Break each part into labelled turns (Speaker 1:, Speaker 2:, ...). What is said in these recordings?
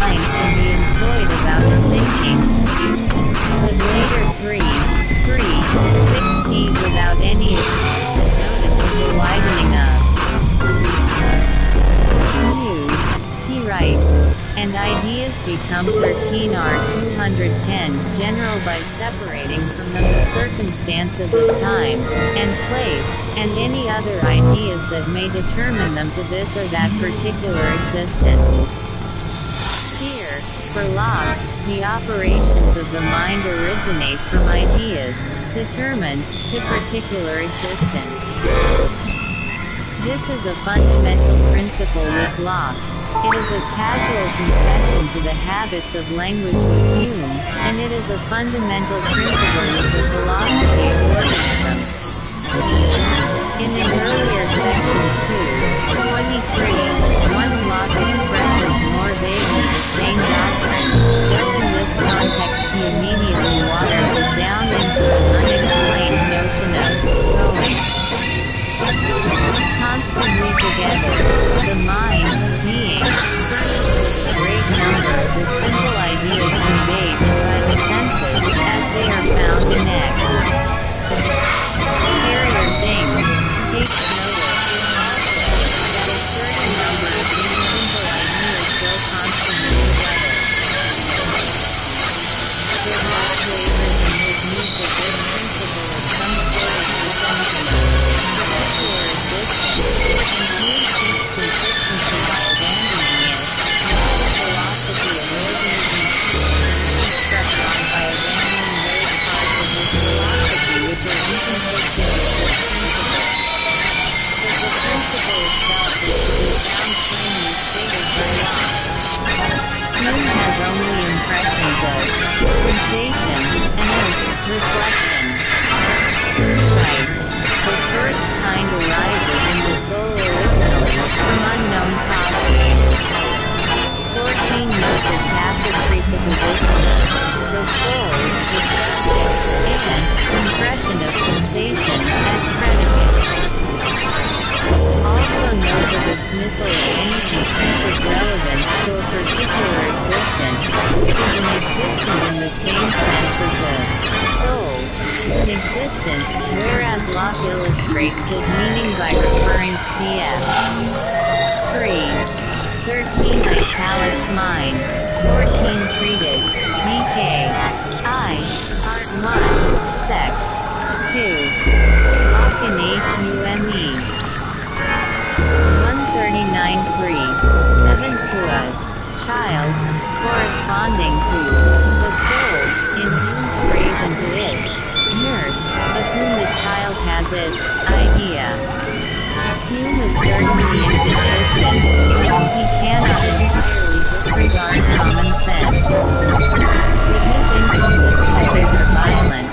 Speaker 1: mind can be employed about thinking. But later 3, 3, 6 without any noticeable widening of news, he writes, and ideas become 13 R 210 general by separating from them the circumstances of time, and place, and any other ideas that may determine them to this or that particular existence. For Locke, the operations of the mind originate from ideas, determined, to particular existence. This is a fundamental principle with Locke. It is a casual concession to the habits of language with Hume, and it is a fundamental principle with the philosophy of organism. In an earlier section 2, And HUME. 139.3. 7 to a child, corresponding to the soul, in whom's phrase into its nurse, of whom the child has its idea. Hume is certainly inconsistent, because he cannot entirely disregard common sense. But his are violent,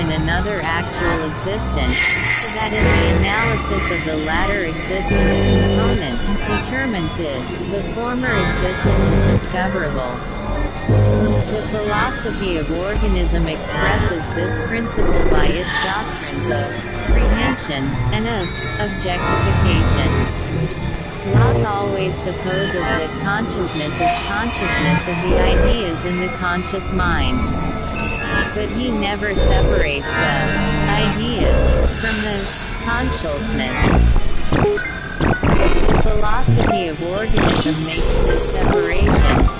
Speaker 1: in another actual existence, so that in the analysis of the latter existence component, determinative, the former existence is discoverable. The philosophy of organism expresses this principle by its doctrines of prehension and of objectification. Locke always supposes that consciousness is consciousness of the ideas in the conscious mind. But he never separates the ideas from the consciousness. The philosophy of organism makes this separation,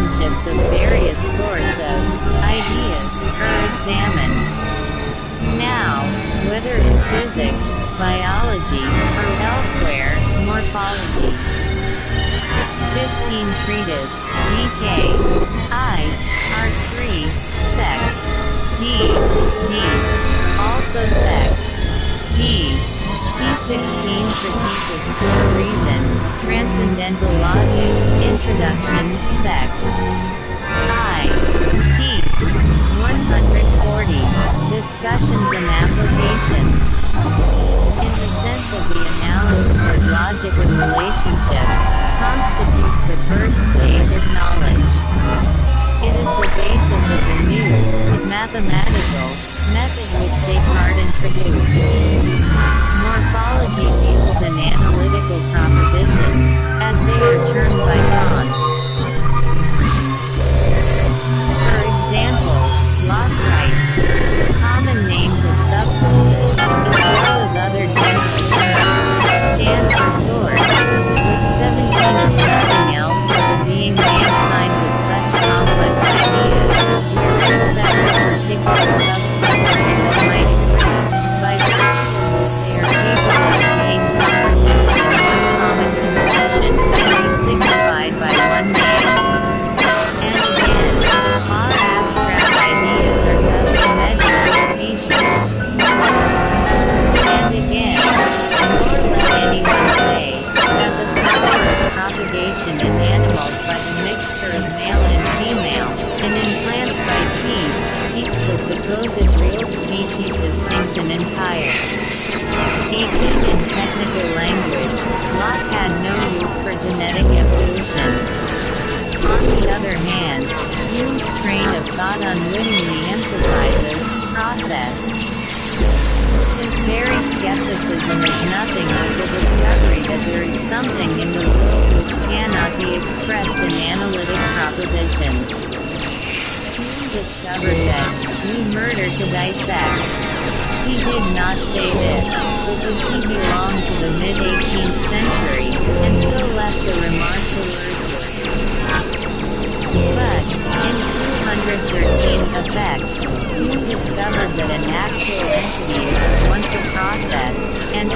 Speaker 1: relationships of various sorts of ideas are examined. Now, whether in physics, biology, or elsewhere, morphology. 15 Treatise, DK, I, R3, Sec. D, D, also Sec. P, T16 Critique of Pure Reason, Transcendental Logic, Introduction, Sec. I, T, 140, Discussions and Applications. In the sense of the analysis of logic of relationships, constitutes the first stage of knowledge. It is the basis of the new, mathematical, method which Descartes introduced.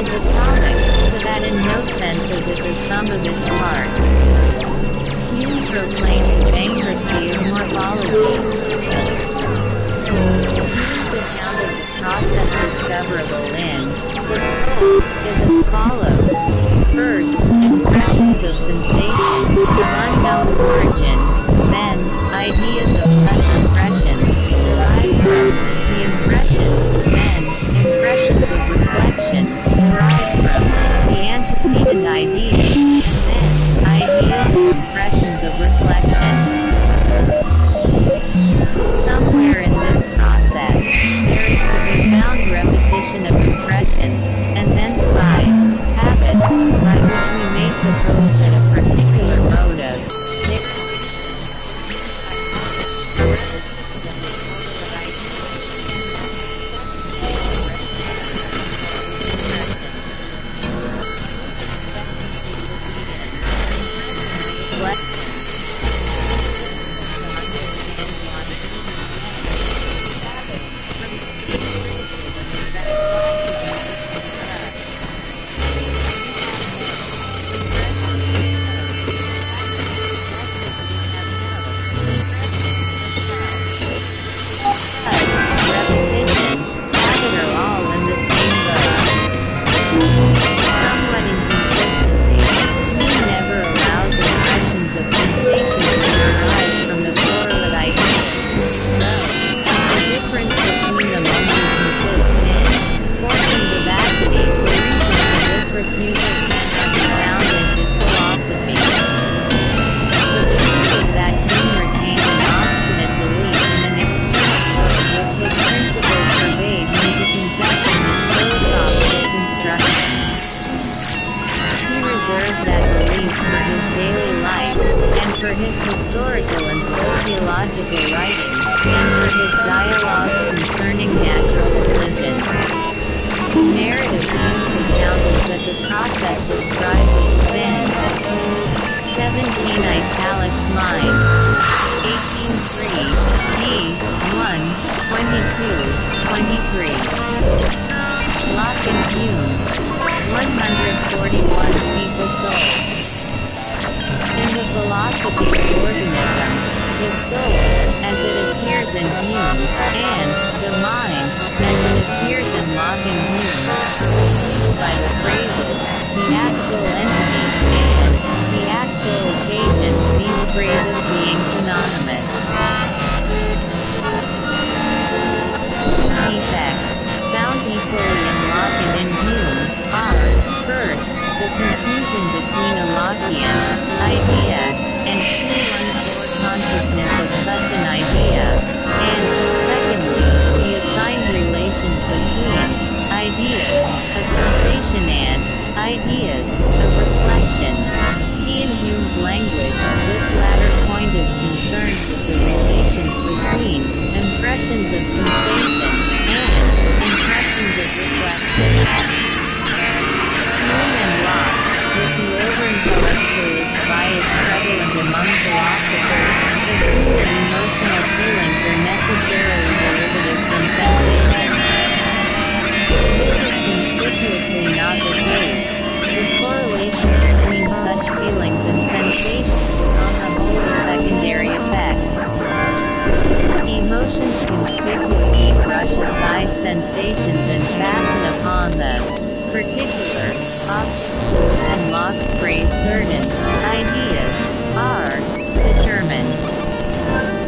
Speaker 1: And is atomic, so that in no sense is it the sum of its parts. Hume proclaimed the bankruptcy of morphology. Hume's account of the process discoverable in the is as follows. First, impressions of sensation of unknown origin, then, ideas of such impressions, derived from the of reflection, from the ideas, then ideas and impressions of reflection. Somewhere in this process, there is to be found repetition of correlation between such feelings and sensations is not a wholly secondary effect. Emotions conspicuously brush aside sensations and fasten upon them. Particular, objects, and loss phrase certain ideas are determined.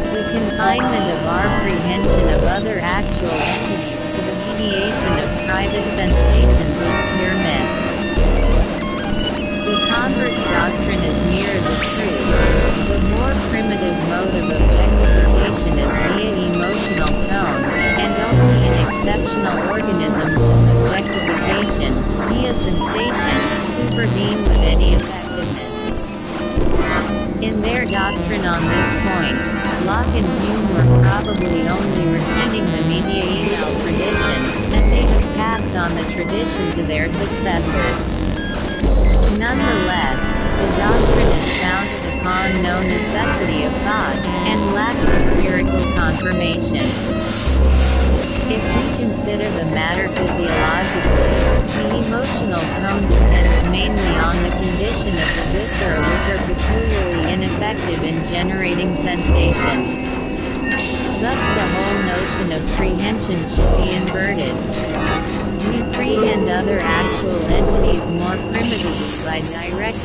Speaker 1: The confinement of our prehension of other actual entities to the mediation of private sensations is pure myth. First doctrine is near the truth. The more primitive mode of objectification is via emotional tone, and only in exceptional organisms does objectification, via sensation, supervene with any effectiveness. In their doctrine on this point, Locke and Hume were probably only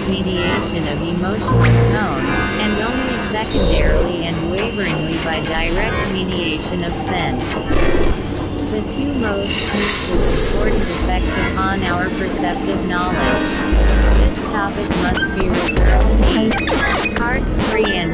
Speaker 1: mediation of emotional tone, and only secondarily and waveringly by direct mediation of sense. The two most equal important effects upon our perceptive knowledge. This topic must be reserved in 3 and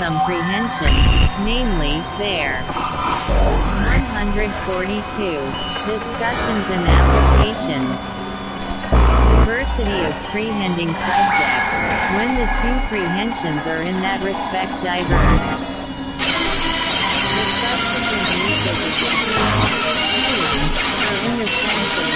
Speaker 1: prehensions, namely, there. 142. Discussions and applications. Diversity of prehending subjects, when the two prehensions are in that respect diverse. The subsequent use of the in the sense of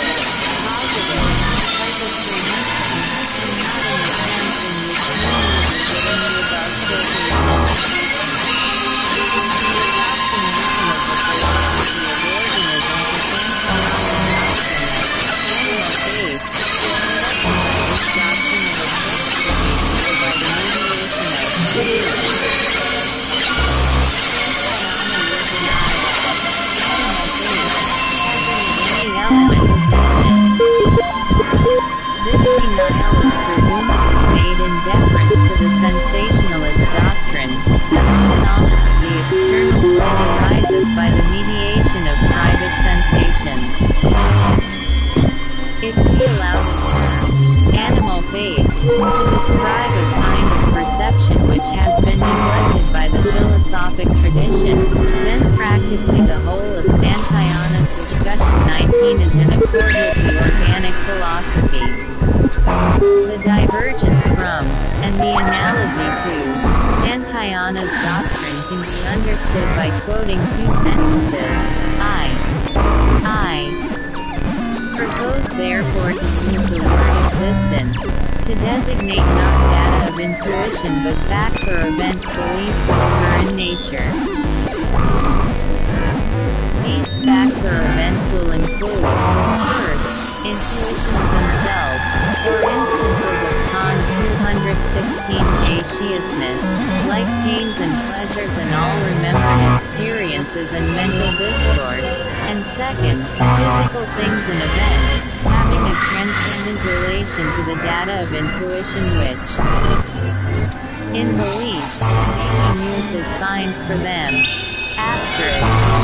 Speaker 1: 19 is in accord with the organic philosophy. The divergence from, and the analogy to, Santayana's doctrine can be understood by quoting two sentences. I. I. Propose therefore to use the word existence, to designate not data of intuition but facts or events believed to occur in nature. These facts or events will first, intuitions themselves, or instances of Con 216 Jachiousness, like pains and pleasures and all remembered experiences and mental discourse, and second, physical things and events, having a transcendent relation to the data of intuition which, in belief, may be used as signs for them. Asterisk.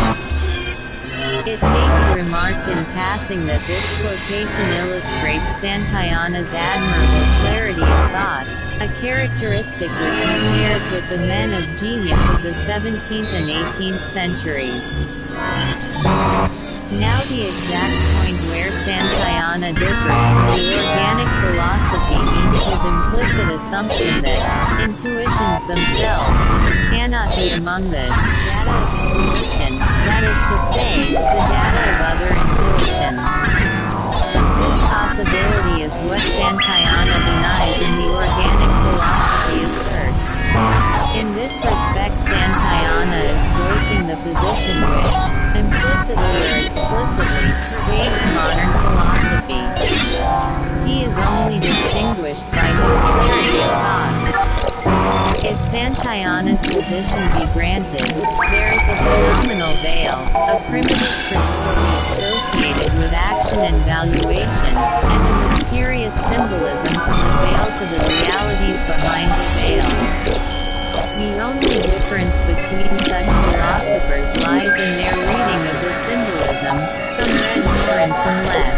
Speaker 1: Passing that this quotation illustrates Santayana's admirable clarity of thought, a characteristic which he shares with the men of genius of the 17th and 18th centuries. Now the exact point where Santayana differs from the organic philosophy means his implicit assumption that intuitions themselves cannot be among the data of intuition, that is to say, the data of other intuitions. This possibility is what Santayana denies in the organic philosophy of asserts. In this respect Santayana is voicing the position which, implicitly or explicitly, pervades modern philosophy. He is only distinguished by his clarity of thought. If Santayana's position be granted, there is a phenomenal veil, a primitive fragility associated with action and valuation, and the mysterious symbolism from the veil to the realities behind the veil. The only difference between such philosophers lies in their reading of the symbolism, some more and some less.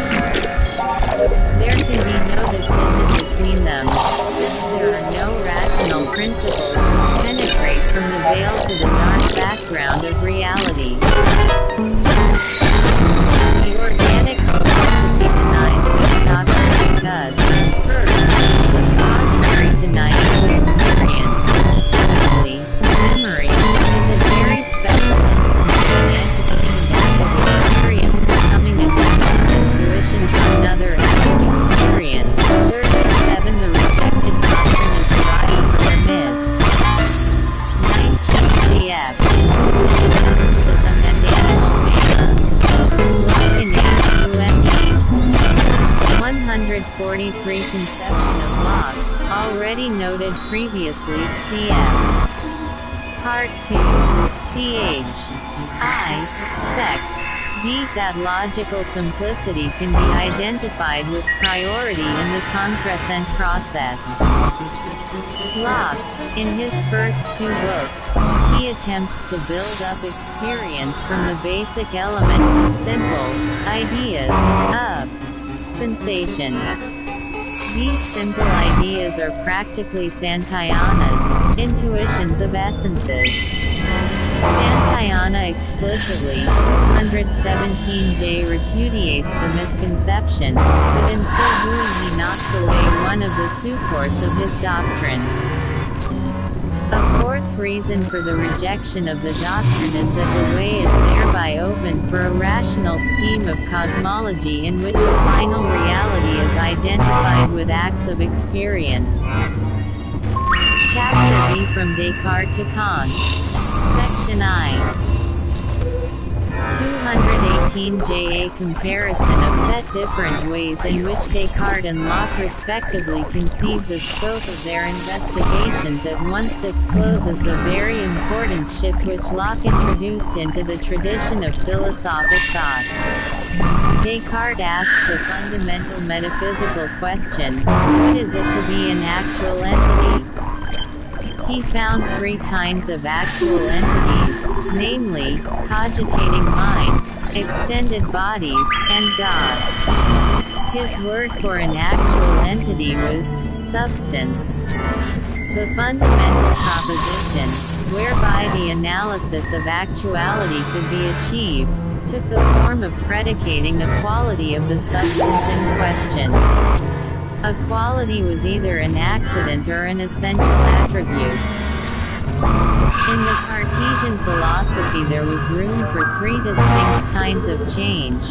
Speaker 1: There can be no distinction between them, since there are no rational principles penetrate from the veil to the dark background of reality. The organic previously, cf. Part 2. Ch. I. Sect. B. That logical simplicity can be identified with priority in the concrescent process. Locke, in his first two books, he attempts to build up experience from the basic elements of simple ideas of sensation. These simple ideas are practically Santayanas, intuitions of essences. Santayana explicitly, 217J repudiates the misconception, but in so doing he knocks away one of the supports of his doctrine. Fourth reason for the rejection of the doctrine is that the way is thereby open for a rational scheme of cosmology in which a final reality is identified with acts of experience. Chapter B from Descartes to Kant. Section I. 218 JA comparison of set different ways in which Descartes and Locke respectively conceived the scope of their investigations at once discloses the very important shift which Locke introduced into the tradition of philosophic thought. Descartes asks the fundamental metaphysical question, what is it to be an actual entity? He found three kinds of actual entities, namely, cogitating minds, extended bodies, and God. His word for an actual entity was substance. The fundamental proposition, whereby the analysis of actuality could be achieved, took the form of predicating the quality of the substance in question. A quality was either an accident or an essential attribute. In the Cartesian philosophy there was room for three distinct kinds of change.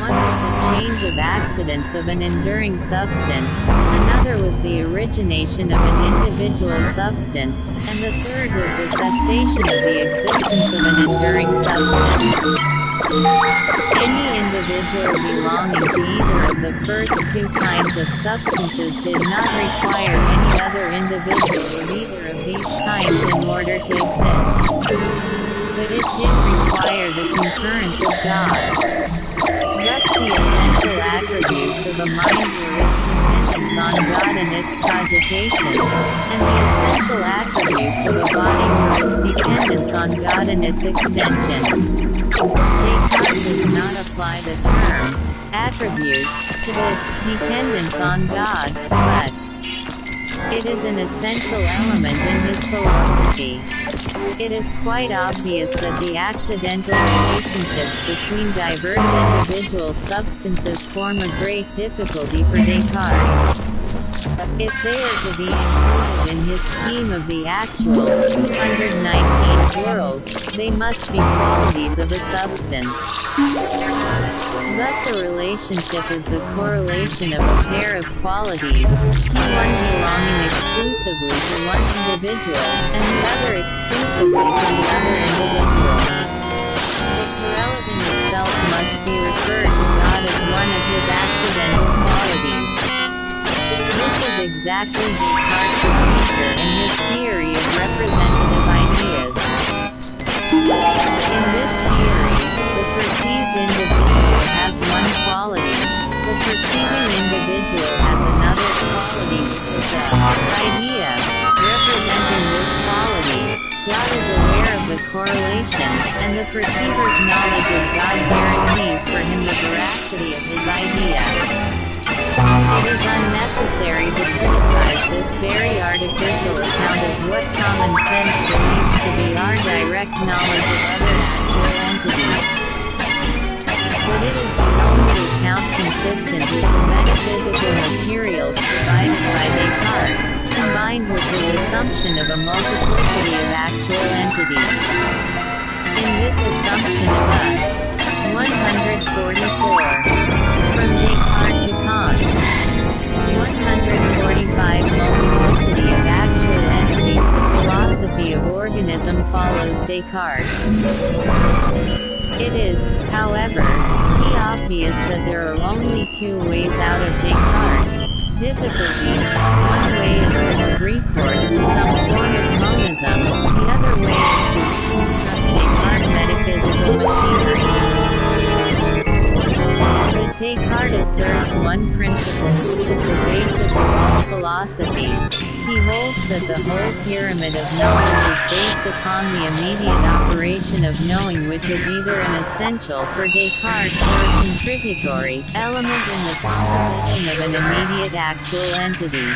Speaker 1: One was the change of accidents of an enduring substance, another was the origination of an individual substance, and the third was the cessation of the existence of an enduring substance. Any individual belonging to either of the first two kinds of substances did not require any other individual of either of these kinds in order to exist. But it did require the concurrence of God. Thus the essential attributes of a mind were its dependence on God and its cogitation, and the essential attributes of a body were its dependence on God and its extension. Descartes does not apply the term attribute to this dependence on God, but it is an essential element in his philosophy. It is quite obvious that the accidental relationships between diverse individual substances form a great difficulty for Descartes. If they are to be included in his scheme of the actual 219 world, they must be qualities of a substance. Thus a relationship is the correlation of a pair of qualities, T1 belonging exclusively to one individual, and the other exclusively to the other individual. The correlative itself must be referred to God as one of his accidental exactly Descartes' procedure in his theory of representative ideas. In this theory, the perceived individual has one quality, the perceiving individual has another quality the idea. Representing this quality, God is aware of the correlation, and the perceiver's knowledge of God guarantees for him the veracity of his idea. It is unnecessary to criticize this very artificial account of what common sense believes to be our direct knowledge of other actual entities. But it is the only account consistent with the metaphysical materials provided by Descartes, combined with the assumption of a multiplicity of actual entities. In this assumption of a 144 from of organism follows Descartes. It is, however, t obvious that there are only two ways out of Descartes' difficulty. One way is to recourse to some form of monism, the other way is to reconstruct Descartes' metaphysical machinery. Descartes asserts one principle which is the basis of all philosophy. He holds that the whole pyramid of knowledge is based upon the immediate operation of knowing which is either an essential for Descartes or a contributory element in the composition of an immediate actual entity.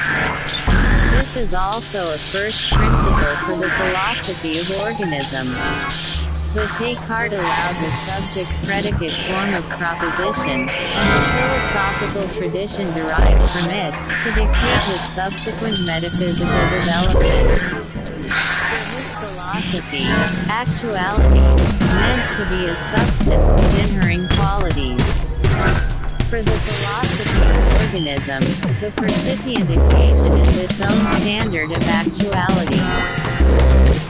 Speaker 1: This is also a first principle for the philosophy of organism. The Descartes allowed the subject-predicate form of proposition, and the philosophical tradition derived from it, to dictate its subsequent metaphysical development. For his philosophy, actuality, meant to be a substance with inherent qualities. For the philosophy of organism, the percipient occasion is its own standard of actuality.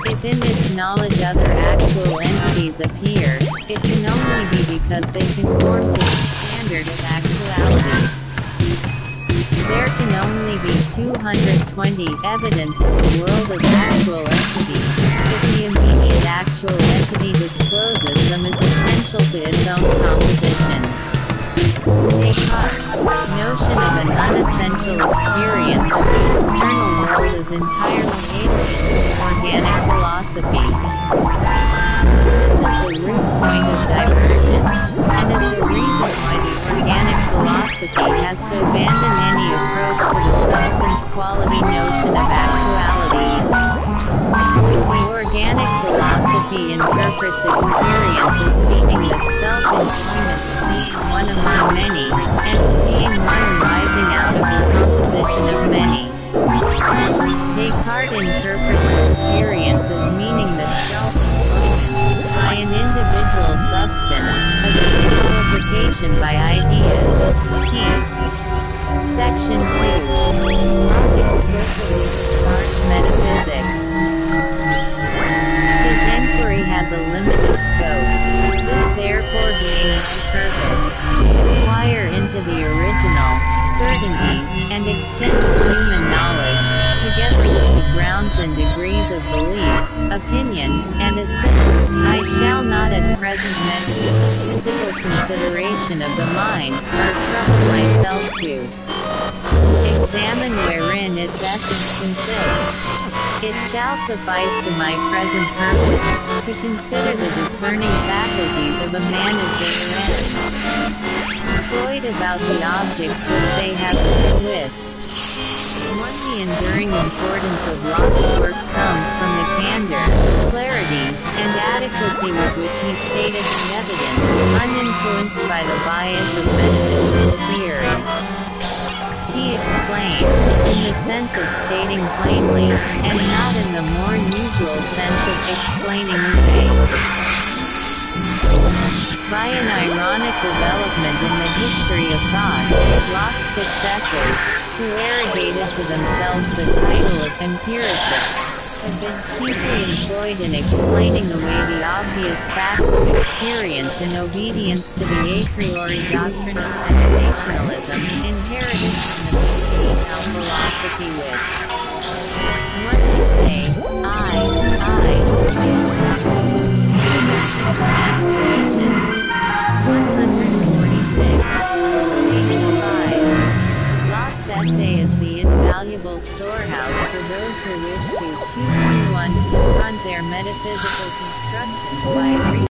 Speaker 1: If in this knowledge other actual entities appear, it can only be because they conform to the standard of actuality. There can only be 220 evidence of the world of actual entities, if the immediate actual entity discloses them as essential to its own composition. Descartes' notion of an unessential experience of the external world is entirely organic philosophy. This is the root point of divergence, and is the reason why the organic philosophy has to abandon any approach to the substance-quality notion of actuality. The organic philosophy interprets experience as meaning that self-enjoyment is being one among many, and being one arising out of the composition of many. Descartes interprets experience as meaning the self-enjoyment, by an individual substance, of its qualification by ideas. T. Section 2. Suffice to my present purpose, to consider the discerning faculties of a man as they are employed about the objects which they have to do with. One the enduring importance of Locke's work comes from the candor, clarity, and adequacy with which he stated the evidence, uninfluenced by the bias of metaphysical theory. Of stating plainly, and not in the more usual sense of explaining away. By an ironic development in the history of thought, Locke's successors, who arrogated to themselves the title of empiricists, have been chiefly employed in explaining away the obvious facts of experience in obedience to the a priori doctrine of sensationalism, inherited from the philosophy which, what say, I, I, 146. Page 5. Locke's essay is the invaluable storehouse for those who wish to 221 confront their metaphysical constructions by